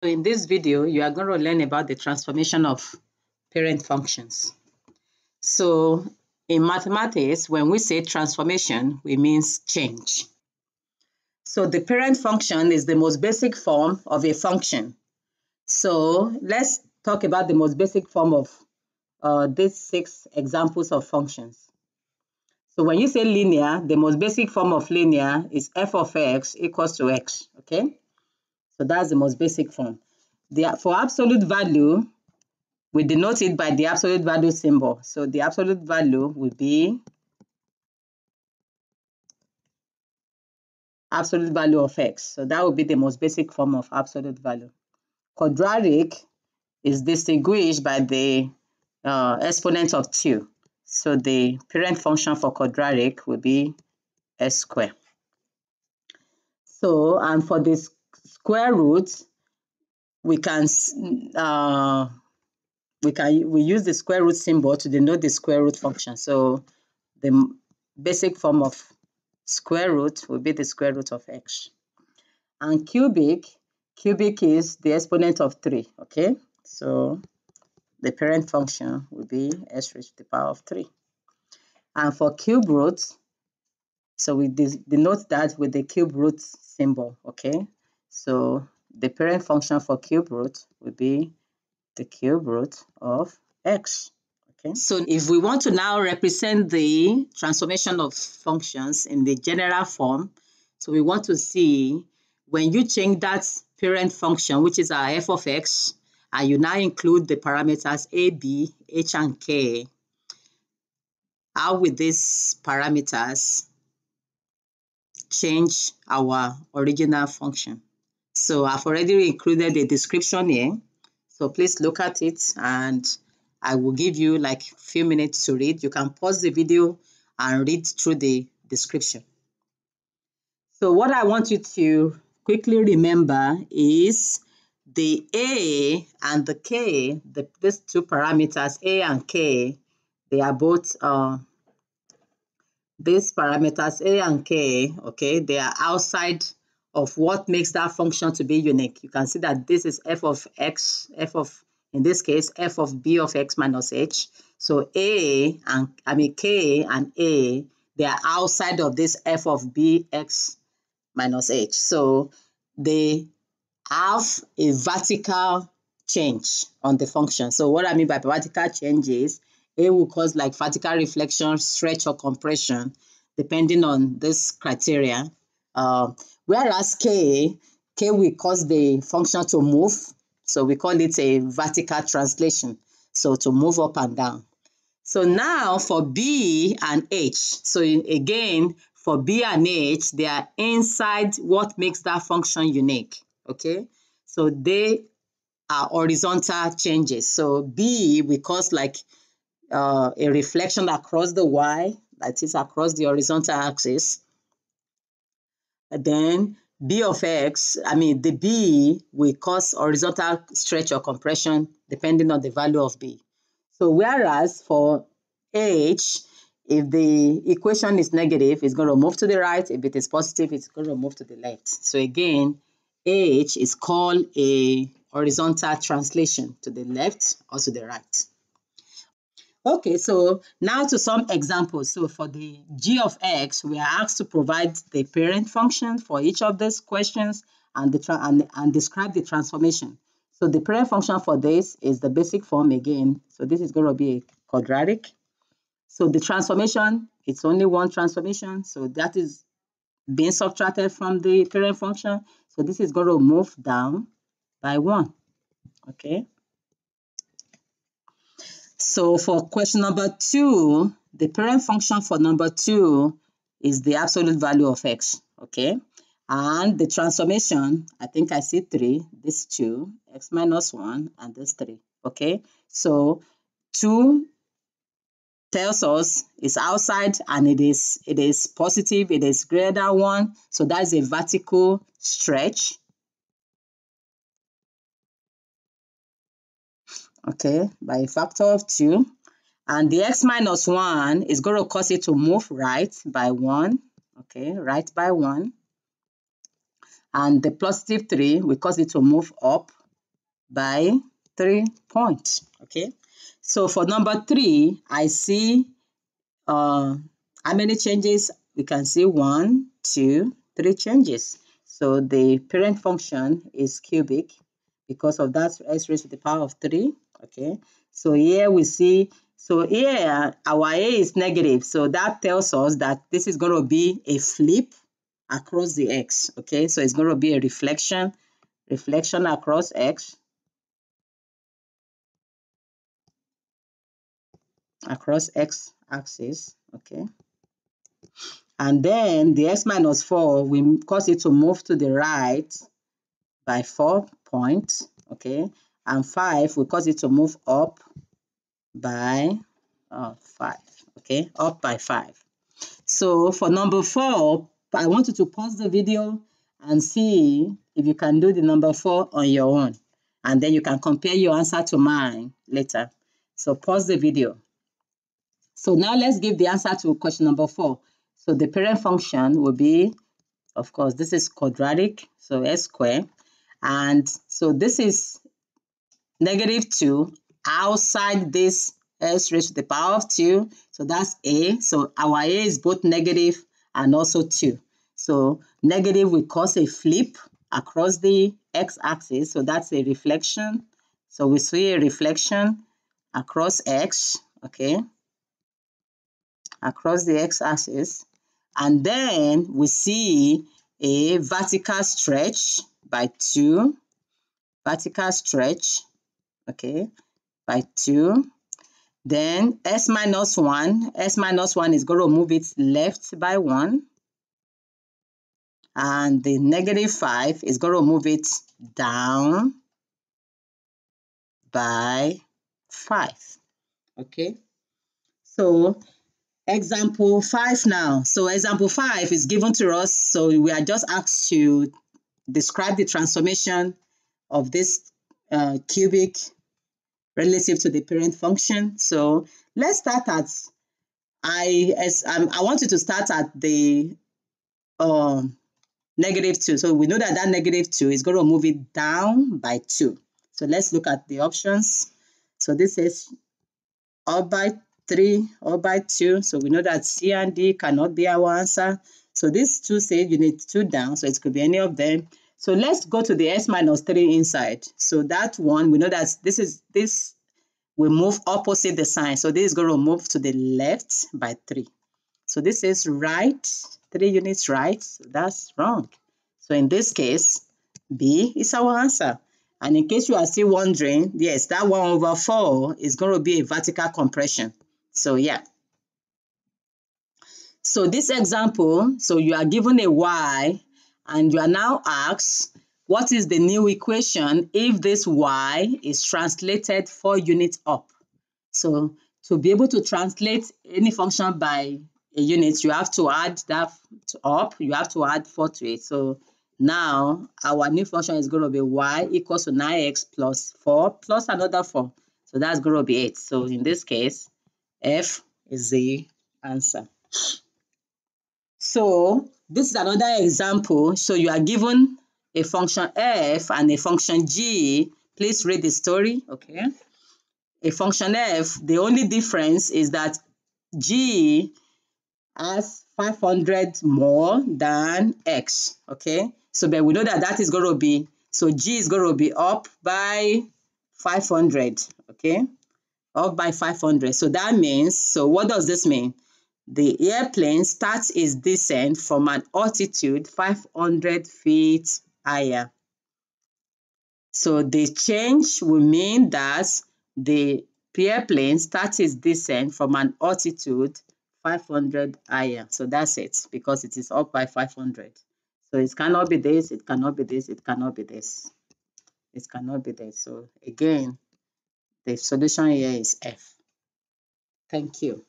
In this video, you are going to learn about the transformation of parent functions. So in mathematics, when we say transformation, we means change. So the parent function is the most basic form of a function. So let's talk about the most basic form of uh, these six examples of functions. So when you say linear, the most basic form of linear is f of x equals to x, okay? So that's the most basic form. The, for absolute value, we denote it by the absolute value symbol. So the absolute value will be absolute value of x. So that will be the most basic form of absolute value. Quadratic is distinguished by the uh, exponent of 2. So the parent function for quadratic will be s squared. So, and for this square root, we can uh, we can we use the square root symbol to denote the square root function. So the basic form of square root will be the square root of x. And cubic, cubic is the exponent of 3, okay? So the parent function will be s raised to the power of 3. And for cube root, so we denote that with the cube root symbol, okay? So the parent function for cube root will be the cube root of x. Okay. So if we want to now represent the transformation of functions in the general form, so we want to see when you change that parent function, which is our f of x, and you now include the parameters a, b, h, and k, how will these parameters change our original function? So I've already included a description here. So please look at it and I will give you like a few minutes to read. You can pause the video and read through the description. So what I want you to quickly remember is the A and the K, the, these two parameters, A and K, they are both, uh, these parameters, A and K, okay, they are outside of what makes that function to be unique. You can see that this is f of x, f of, in this case, f of b of x minus h. So a and, I mean, k and a, they are outside of this f of bx minus h. So they have a vertical change on the function. So what I mean by vertical change is a will cause like vertical reflection, stretch, or compression, depending on this criteria. Uh, Whereas K, K will cause the function to move. So we call it a vertical translation. So to move up and down. So now for B and H. So again, for B and H, they are inside what makes that function unique. Okay. So they are horizontal changes. So B will cause like uh, a reflection across the Y, that is across the horizontal axis then B of x, I mean, the B will cause horizontal stretch or compression depending on the value of B. So whereas for H, if the equation is negative, it's going to move to the right. If it is positive, it's going to move to the left. So again, H is called a horizontal translation to the left or to the right. Okay, so now to some examples. So for the g of x, we are asked to provide the parent function for each of these questions and, the and, and describe the transformation. So the parent function for this is the basic form again. So this is going to be a quadratic. So the transformation, it's only one transformation. So that is being subtracted from the parent function. So this is going to move down by one. Okay. So for question number two, the parent function for number two is the absolute value of x, okay? And the transformation, I think I see three, this two, x minus one, and this three, okay? So two tells us it's outside and it is it is positive, it is greater than one, so that's a vertical stretch. Okay, by a factor of 2. And the x minus 1 is going to cause it to move right by 1, okay, right by 1. And the positive 3 will cause it to move up by 3 points. Okay. So for number 3, I see uh, how many changes? We can see one, two, three changes. So the parent function is cubic because of that s raised to the power of 3. Okay. So here we see, so here uh, our a is negative. So that tells us that this is going to be a flip across the x. Okay. So it's going to be a reflection, reflection across x. across x axis okay and then the x minus 4 we cause it to move to the right by 4 points okay and 5 will cause it to move up by uh, 5 okay? Up by 5 so for number 4 I want you to pause the video and see if you can do the number 4 on your own. And then you can compare your answer to mine later. So pause the video. So now let's give the answer to question number four. So the parent function will be, of course, this is quadratic, so s squared. And so this is negative 2 outside this s raised to the power of 2. So that's a. So our a is both negative and also 2. So negative will cause a flip across the x-axis. So that's a reflection. So we see a reflection across x, okay? across the x-axis and then we see a vertical stretch by 2 vertical stretch okay by 2 then s minus 1 s minus 1 is going to move it left by 1 and the negative 5 is going to move it down by 5 okay so Example 5 now. So example 5 is given to us. So we are just asked to describe the transformation of this uh, cubic relative to the parent function. So let's start at I as um, I want you to start at the um, negative 2. So we know that that negative 2 is going to move it down by 2. So let's look at the options. So this is up by 3 or by 2. So we know that C and D cannot be our answer. So these two say you need 2 down, so it could be any of them. So let's go to the S minus 3 inside. So that one, we know that this is this will move opposite the sign. So this is going to move to the left by 3. So this is right, 3 units right. So that's wrong. So in this case, B is our answer. And in case you are still wondering, yes, that 1 over 4 is going to be a vertical compression. So yeah. So this example, so you are given a y and you are now asked what is the new equation if this y is translated four units up. So to be able to translate any function by a unit, you have to add that up, you have to add 4 to it. So now our new function is going to be y equals to 9x plus 4 plus another 4. So that's going to be 8. So in this case, F is the answer. So this is another example. So you are given a function f and a function g. Please read the story, okay? A function f, the only difference is that g has 500 more than x, okay? So but we know that that is going to be, so g is going to be up by 500, okay? up by 500. So that means, so what does this mean? The airplane starts its descent from an altitude 500 feet higher. So the change will mean that the airplane starts its descent from an altitude 500 higher. So that's it, because it is up by 500. So it cannot be this, it cannot be this, it cannot be this. It cannot be this. So again, the solution here is F. Thank you.